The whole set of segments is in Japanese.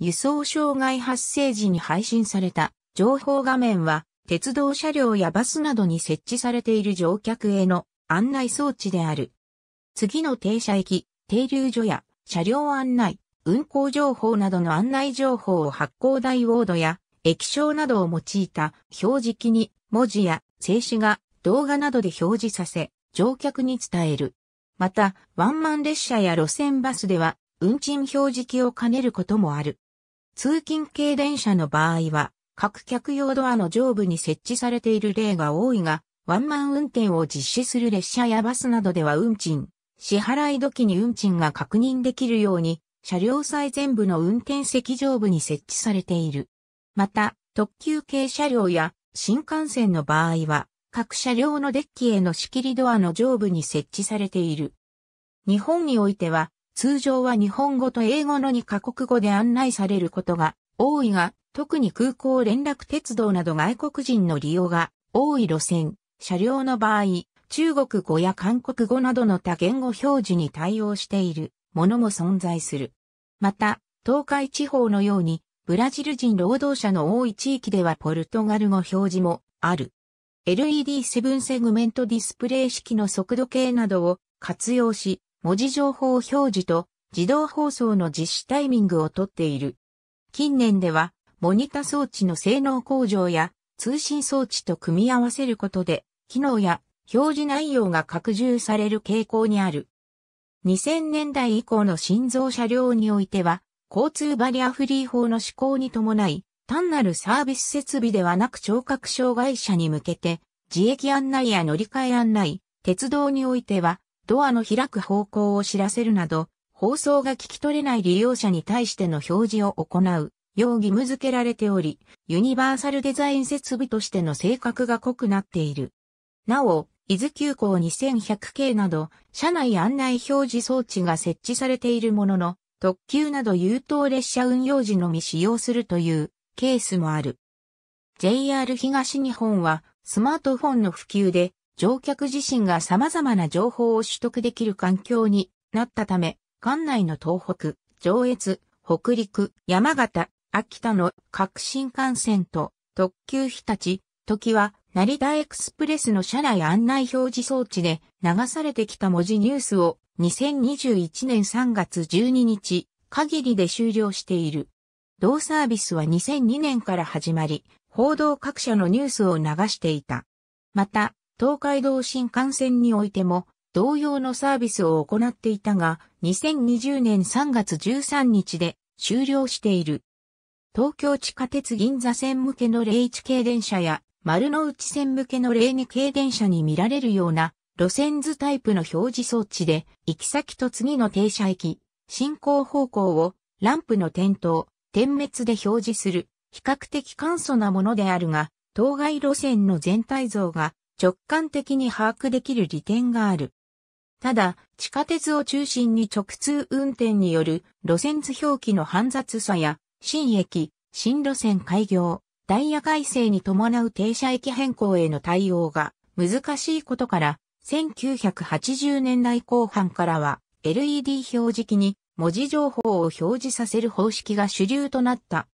輸送障害発生時に配信された情報画面は鉄道車両やバスなどに設置されている乗客への案内装置である。次の停車駅、停留所や車両案内、運行情報などの案内情報を発光ダイオードや液晶などを用いた表示機に文字や静止画、動画などで表示させ、乗客に伝える。また、ワンマン列車や路線バスでは、運賃表示器を兼ねることもある。通勤系電車の場合は、各客用ドアの上部に設置されている例が多いが、ワンマン運転を実施する列車やバスなどでは運賃、支払い時に運賃が確認できるように、車両最前部の運転席上部に設置されている。また、特急系車両や新幹線の場合は、各車両のデッキへの仕切りドアの上部に設置されている。日本においては、通常は日本語と英語の2カ国語で案内されることが多いが、特に空港連絡鉄道など外国人の利用が多い路線、車両の場合、中国語や韓国語などの多言語表示に対応しているものも存在する。また、東海地方のように、ブラジル人労働者の多い地域ではポルトガル語表示もある。LED7 セグメントディスプレイ式の速度計などを活用し、文字情報表示と自動放送の実施タイミングをとっている。近年では、モニタ装置の性能向上や通信装置と組み合わせることで、機能や表示内容が拡充される傾向にある。2000年代以降の新造車両においては、交通バリアフリー法の施行に伴い、単なるサービス設備ではなく聴覚障害者に向けて、自駅案内や乗り換え案内、鉄道においては、ドアの開く方向を知らせるなど、放送が聞き取れない利用者に対しての表示を行う、よう義務付けられており、ユニバーサルデザイン設備としての性格が濃くなっている。なお、伊豆急行2100系など、車内案内表示装置が設置されているものの、特急など優等列車運用時のみ使用するというケースもある。JR 東日本はスマートフォンの普及で乗客自身が様々な情報を取得できる環境になったため、館内の東北、上越、北陸、山形、秋田の各新幹線と特急日立、時は成田エクスプレスの車内案内表示装置で流されてきた文字ニュースを2021年3月12日限りで終了している。同サービスは2002年から始まり、報道各社のニュースを流していた。また、東海道新幹線においても、同様のサービスを行っていたが、2020年3月13日で終了している。東京地下鉄銀座線向けの01系電車や丸の内線向けの02系電車に見られるような路線図タイプの表示装置で行き先と次の停車駅、進行方向をランプの点灯、点滅で表示する、比較的簡素なものであるが、当該路線の全体像が直感的に把握できる利点がある。ただ、地下鉄を中心に直通運転による路線図表記の煩雑さや、新駅、新路線開業、ダイヤ改正に伴う停車駅変更への対応が難しいことから、1980年代後半からは LED 表示器に文字情報を表示させる方式が主流となった。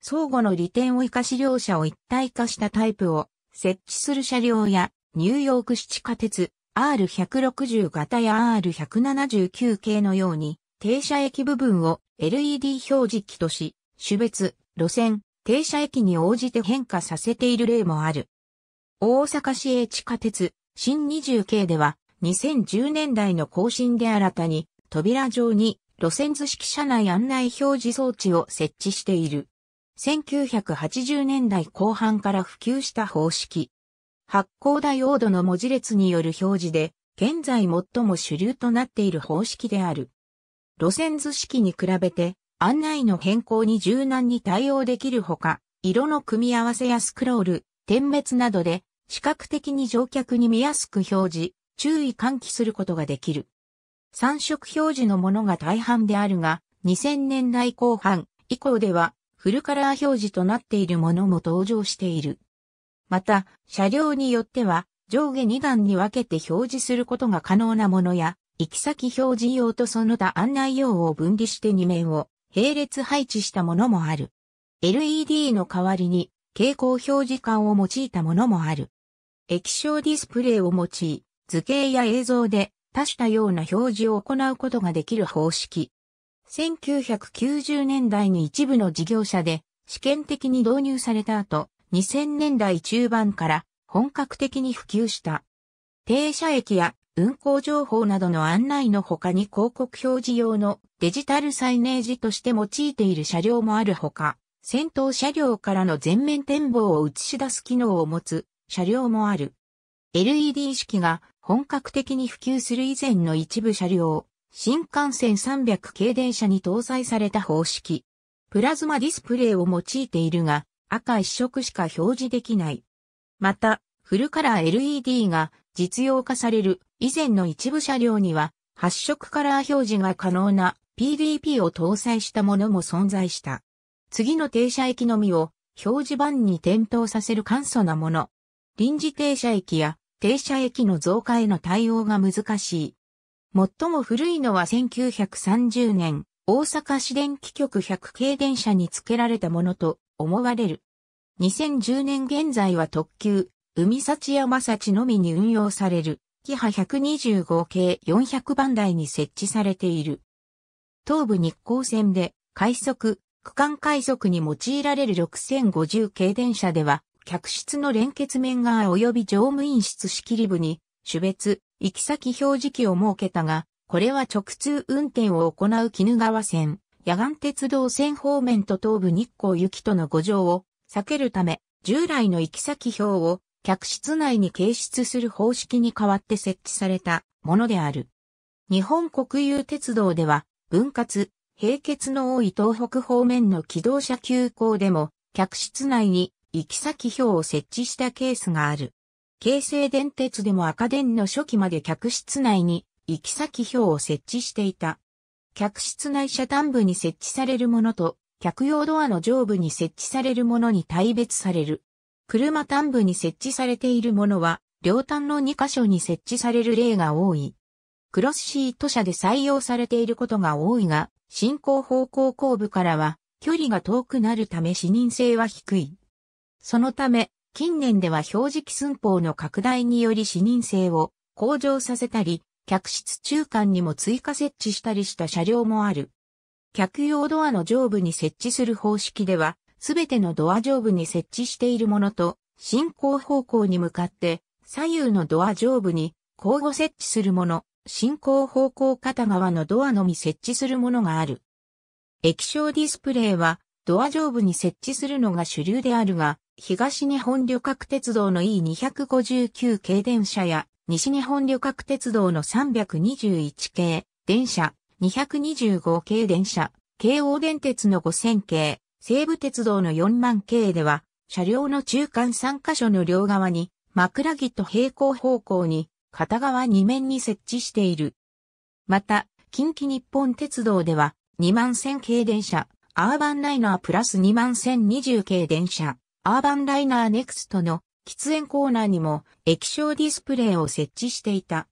相互の利点を活かし両者を一体化したタイプを設置する車両やニューヨーク市地下鉄 R160 型や R179 系のように停車駅部分を LED 表示器とし、種別、路線、停車駅に応じて変化させている例もある。大阪市営地下鉄新20系では2010年代の更新で新たに扉上に路線図式車内案内表示装置を設置している。1980年代後半から普及した方式。発光ダイオードの文字列による表示で、現在最も主流となっている方式である。路線図式に比べて、案内の変更に柔軟に対応できるほか、色の組み合わせやスクロール、点滅などで、視覚的に乗客に見やすく表示、注意喚起することができる。三色表示のものが大半であるが、2000年代後半以降ではフルカラー表示となっているものも登場している。また、車両によっては上下2段に分けて表示することが可能なものや、行き先表示用とその他案内用を分離して2面を並列配置したものもある。LED の代わりに蛍光表示管を用いたものもある。液晶ディスプレイを用い、図形や映像で多種多様な表示を行うことができる方式。1990年代に一部の事業者で試験的に導入された後、2000年代中盤から本格的に普及した。停車駅や運行情報などの案内の他に広告表示用のデジタルサイネージとして用いている車両もあるほか、先頭車両からの全面展望を映し出す機能を持つ車両もある。LED 式が本格的に普及する以前の一部車両、新幹線300系電車に搭載された方式。プラズマディスプレイを用いているが、赤一色しか表示できない。また、フルカラー LED が実用化される以前の一部車両には、発色カラー表示が可能な PDP を搭載したものも存在した。次の停車駅のみを表示板に点灯させる簡素なもの。臨時停車駅や停車駅の増加への対応が難しい。最も古いのは1930年、大阪市電気局100系電車に付けられたものと思われる。2010年現在は特急、海幸山幸のみに運用される、キハ125系400番台に設置されている。東部日光線で快速、区間快速に用いられる6050系電車では、客室の連結面側及び乗務員室仕切り部に、種別、行き先表示器を設けたが、これは直通運転を行う鬼怒川線、野岸鉄道線方面と東部日光行きとの誤乗を避けるため、従来の行き先表を客室内に掲出する方式に代わって設置されたものである。日本国有鉄道では、分割、並結の多い東北方面の機動車急行でも、客室内に行き先表を設置したケースがある。京成電鉄でも赤電の初期まで客室内に行き先表を設置していた。客室内車端部に設置されるものと、客用ドアの上部に設置されるものに大別される。車端部に設置されているものは、両端の2箇所に設置される例が多い。クロスシート車で採用されていることが多いが、進行方向後部からは距離が遠くなるため視認性は低い。そのため、近年では表示器寸法の拡大により視認性を向上させたり、客室中間にも追加設置したりした車両もある。客用ドアの上部に設置する方式では、すべてのドア上部に設置しているものと、進行方向に向かって左右のドア上部に交互設置するもの、進行方向片側のドアのみ設置するものがある。液晶ディスプレイはドア上部に設置するのが主流であるが、東日本旅客鉄道の E259 系電車や西日本旅客鉄道の321系電車、225系電車、京王電鉄の5000系、西武鉄道の4万系では、車両の中間3カ所の両側に枕木と平行方向に片側2面に設置している。また、近畿日本鉄道では2万1000系電車、アーバンライナープラス2万1020系電車、アーバンライナーネクストの喫煙コーナーにも液晶ディスプレイを設置していた。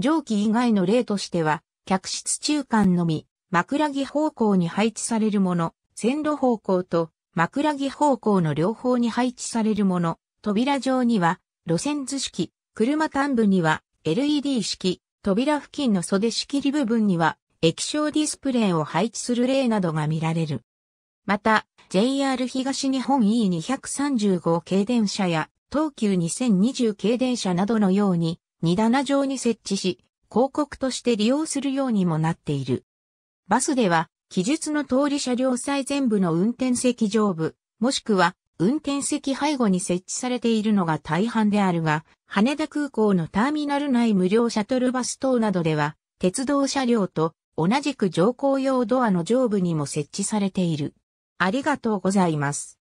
蒸気以外の例としては、客室中間のみ、枕木方向に配置されるもの、線路方向と枕木方向の両方に配置されるもの、扉上には路線図式、車端部には LED 式、扉付近の袖仕切り部分には液晶ディスプレイを配置する例などが見られる。また、JR 東日本 E235 系電車や東急2020系電車などのように荷棚状に設置し、広告として利用するようにもなっている。バスでは、記述の通り車両最前部の運転席上部、もしくは運転席背後に設置されているのが大半であるが、羽田空港のターミナル内無料シャトルバス等などでは、鉄道車両と同じく乗降用ドアの上部にも設置されている。ありがとうございます。